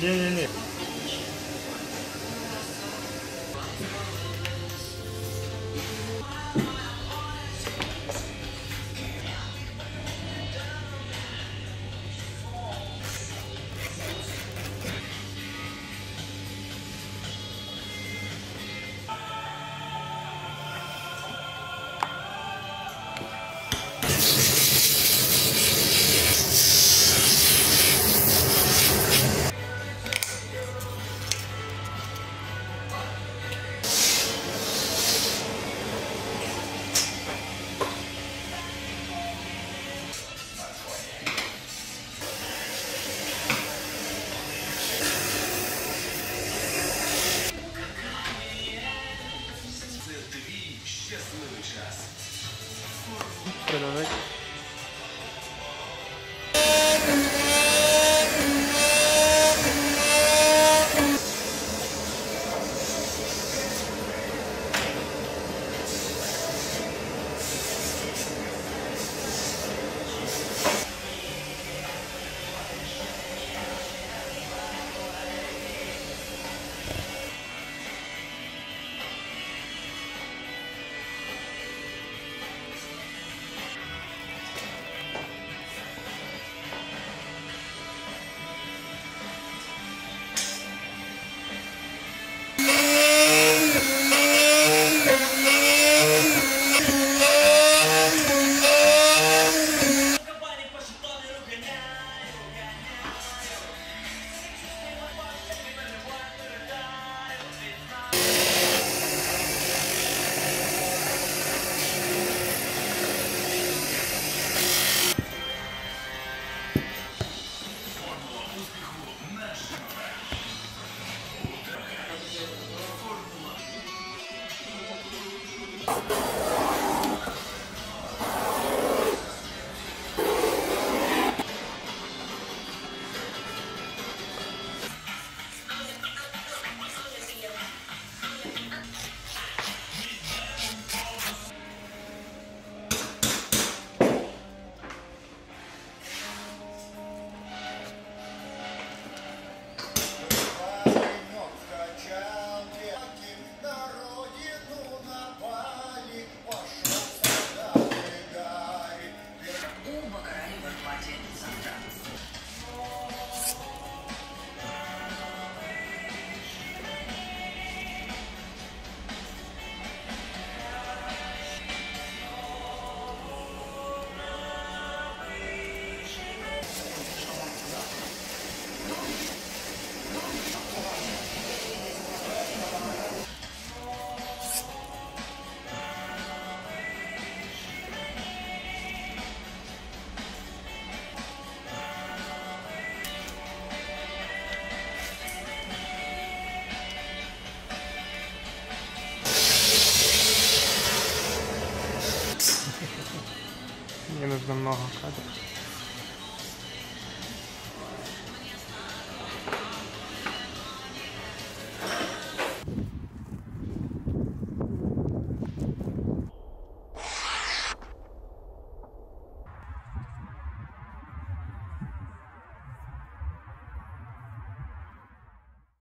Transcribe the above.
No, no, no. Buenas noches. ¿eh?